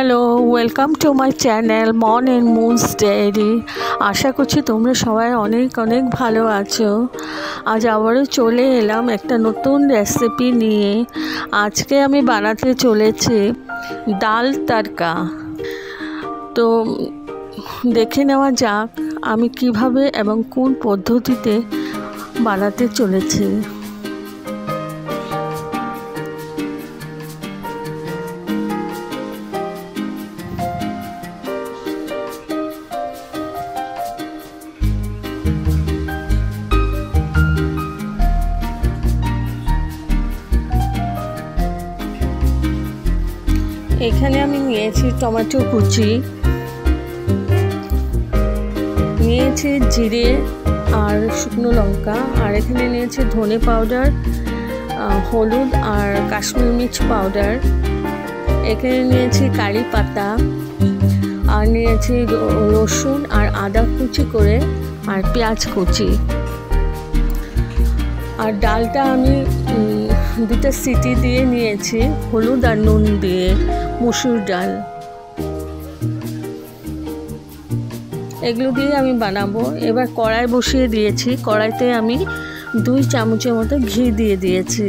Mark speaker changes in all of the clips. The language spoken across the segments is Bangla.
Speaker 1: Hello welcome to my channel Mon and moon's diary আশা করছি তোমরা সবাই অনেক অনেক ভালো আছো। আজ আবারও চলে এলাম একটা নতুন রেসিপি নিয়ে। আজকে আমি বানাতে চলেছি ডাল তারকা তো দেখে নেওয়া যাক আমি কীভাবে এবং কোন পদ্ধতিতে বানাতে চলেছি। এখানে আমি নিয়েছি টমেটো কুচি, নিয়েছি জিরে আর শুকনো লঙ্কা, আর এখানে নিয়েছি ধনে পাউডার হলুদ আর কাশ্মীর মির্চ পাউডার। এখানে নিয়েছি কারি পাতা, আর নিয়েছি রসুন আর আদা কুচি করে, আর পেঁয়াজ কুচি। আর ডালটা আমি দুটো সিটি দিয়ে নিয়েছি, হলুদ আর নুন দিয়ে, মুসুর ডাল। এগুলো দিয়ে আমি বানাবো। এবার কড়াই বসিয়ে দিয়েছি। কড়াইতে আমি দুই চামচের মতো ঘি দিয়ে দিয়েছি।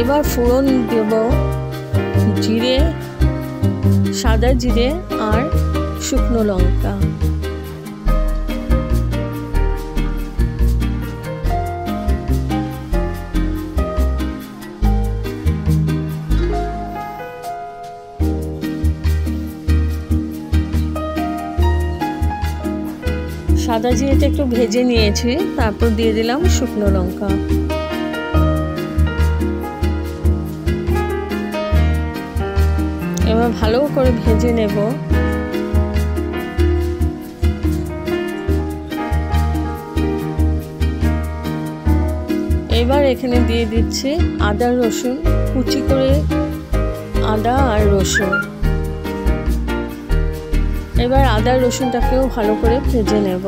Speaker 1: এবার ফোড়ন দেব জিরে, সাদা জিরে আর শুকনো লঙ্কা। সাদা জিরেটা একটু ভেজে নিয়েছি, তারপর দিয়ে দিলাম শুকনো লঙ্কা। এবার ভালো করে ভেজে নেব। এবার এখানে দিয়ে দিচ্ছি আদা, রসুন। কুচি করে আদা আর রসুন। এবার আদা, রসুনটাকেও ভালো করে ভেজে নেব।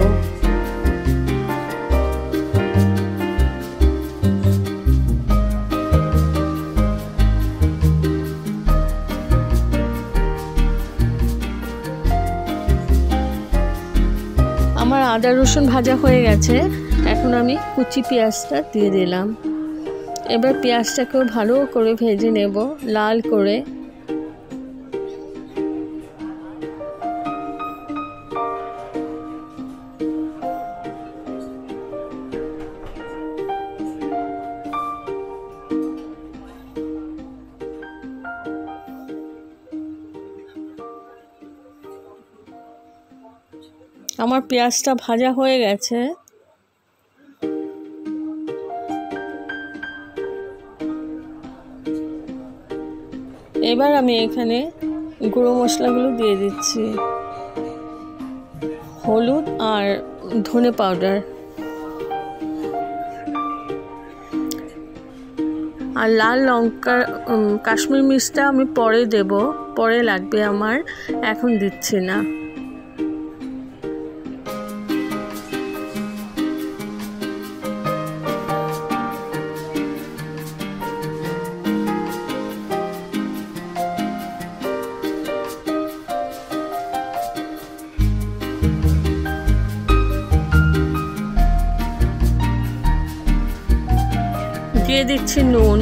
Speaker 1: আদা রসুন ভাজা হয়ে গেছে। এখন আমি কুচি পেঁয়াজটা দিয়ে দিলাম। এবার পেঁয়াজটাকেও ভালো করে ভেজে নেব, লাল করে। আমার পেঁয়াজটা ভাজা হয়ে গেছে। এবার আমি এখানে গুঁড়ো মশলাগুলো দিয়ে দিচ্ছি। হলুদ আর ধনে পাউডার। আর লাল লঙ্কার কাশ্মীর মির্চটা আমি পরে দেব, পরে লাগবে আমার, এখন দিচ্ছি না। দিচ্ছি নুন,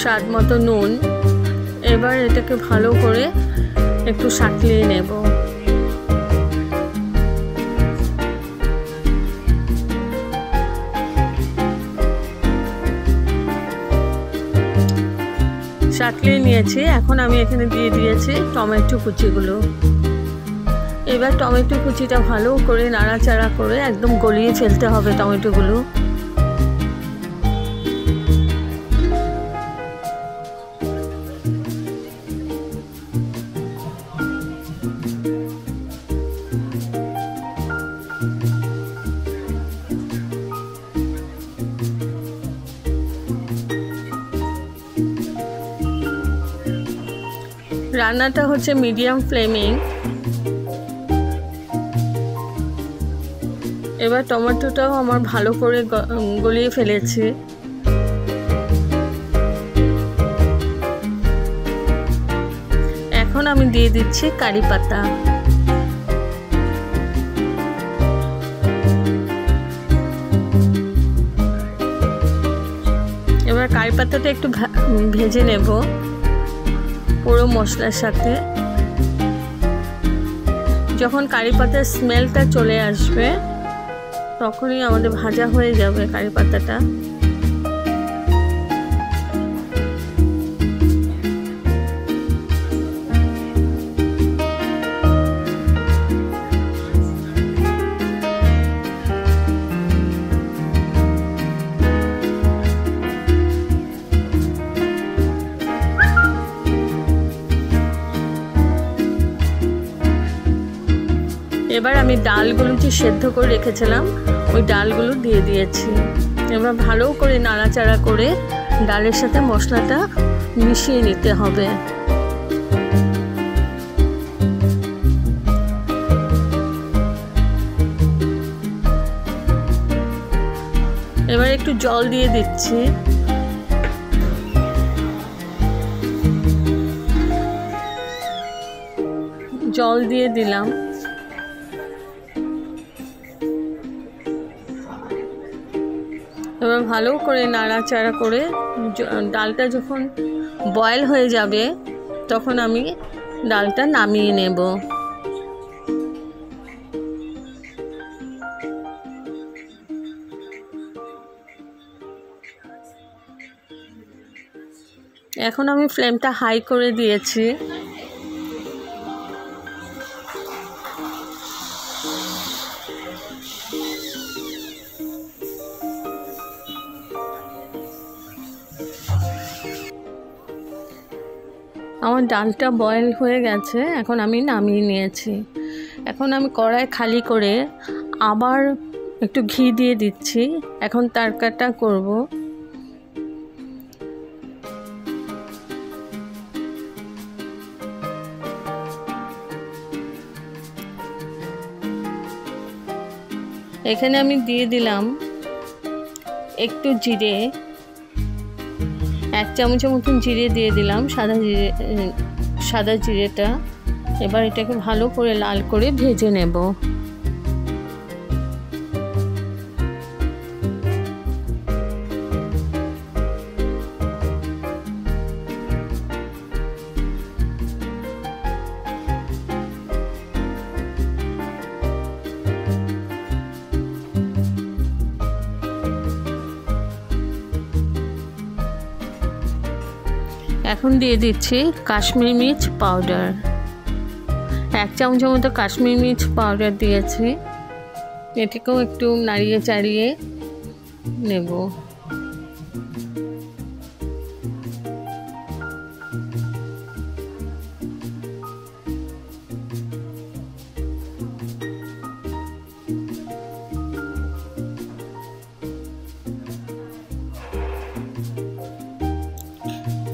Speaker 1: স্বাদ মতো নুন। এবার এটাকে ভালো করে একটু সাঁতলিয়ে নেব। সাঁতলিয়ে নিয়েছি, এখন আমি এখানে দিয়ে দিয়েছি টমেটো কুচিগুলো। এবার টমেটো কুচিটা ভালো করে নাড়াচাড়া করে একদম গলিয়ে ফেলতে হবে টমেটোগুলো। রান্নাটা হচ্ছে মিডিয়াম ফ্লেমিং। এবার টমেটোটাও আমার ভালো করে গলিয়ে ফেলেছি। এখন আমি দিয়ে দিচ্ছি কারি পাতা। এবার কারি পাতাটা একটু ভেজে নেব। পুরো মশলার সাথে। যখন কারি পাতার স্মেলটা চলে আসবে, তখনই আমাদের ভাজা হয়ে যাবে কারি পাতাটা। এবার আমি ডালগুলো যে সেদ্ধ করে রেখেছিলাম, ওই ডালগুলো দিয়ে দিয়েছি। এবার ভালো করে নাড়াচাড়া করে ডালের সাথে মশলাটা মিশিয়ে নিতে হবে। এবার একটু জল দিয়ে দিচ্ছি। জল দিয়ে দিলাম। এবার ভালো করে নাড়াচাড়া করে ডালটা যখন বয়েল হয়ে যাবে, তখন আমি ডালটা নামিয়ে নেব। এখন আমি ফ্লেমটা হাই করে দিয়েছি। আমার ডালটা বয়েল হয়ে গেছে, এখন আমি নামিয়ে নিয়েছি। এখন আমি কড়াই খালি করে আবার একটু ঘি দিয়ে দিচ্ছি। এখন তারকাটা করব। এখানে আমি দিয়ে দিলাম একটু জিরে। এক চামচের মতন জিরে দিয়ে দিলাম, সাদা জিরে, সাদা জিরেটা। এবার এটাকে ভালো করে লাল করে ভেজে নেব। এখন দিয়ে দিচ্ছি কাশ্মীর মির্চ পাউডার। এক চামচের মতো কাশ্মীর মির্চ পাউডার দিয়েছি। এটিকেও একটু নাড়িয়ে চাড়িয়ে নেব।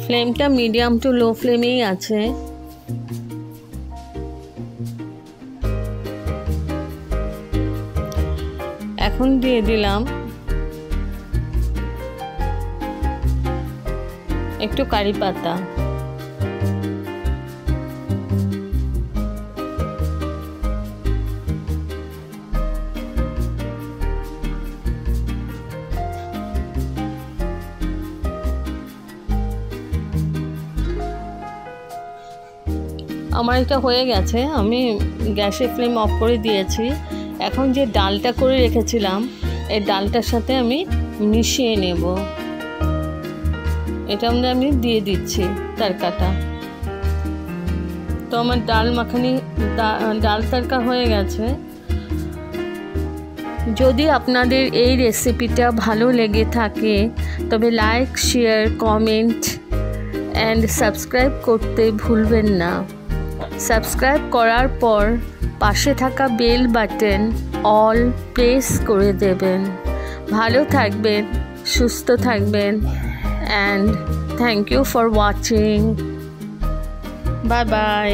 Speaker 1: ফ্লেমটা মিডিয়াম টু লো ফ্লেমেই আছে। এখন দিয়ে দিলাম। একটু কারি পাতা। আমার এটা হয়ে গেছে, আমি গ্যাসের ফ্লেম অফ করে দিয়েছি। এখন যে ডালটা করে রেখেছিলাম, এই ডালটার সাথে আমি মিশিয়ে নেব। এটা আমরা আমি দিয়ে দিচ্ছি তরকাটা। তো আমার ডাল মাখানি ডাল তরকা হয়ে গেছে। যদি আপনাদের এই রেসিপিটা ভালো লেগে থাকে, তবে like, share, comment, and subscribe করতে ভুলবেন না। সাবস্ক্রাইব করার পর পাশে থাকা বেল বাটন অল প্রেস করে দেবেন। ভালো থাকবেন, সুস্থ থাকবেন and thank you for watching bye bye